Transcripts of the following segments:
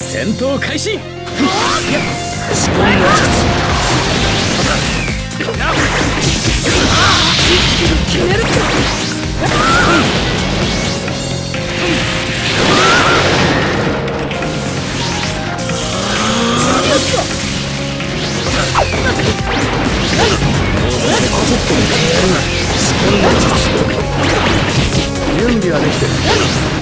戦闘開始！決める準備はできてる。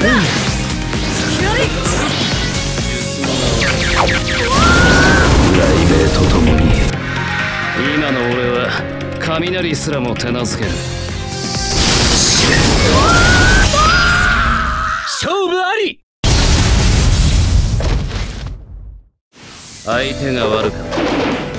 準 今の俺は雷すらも手なずける。勝負あり!相手が悪かった。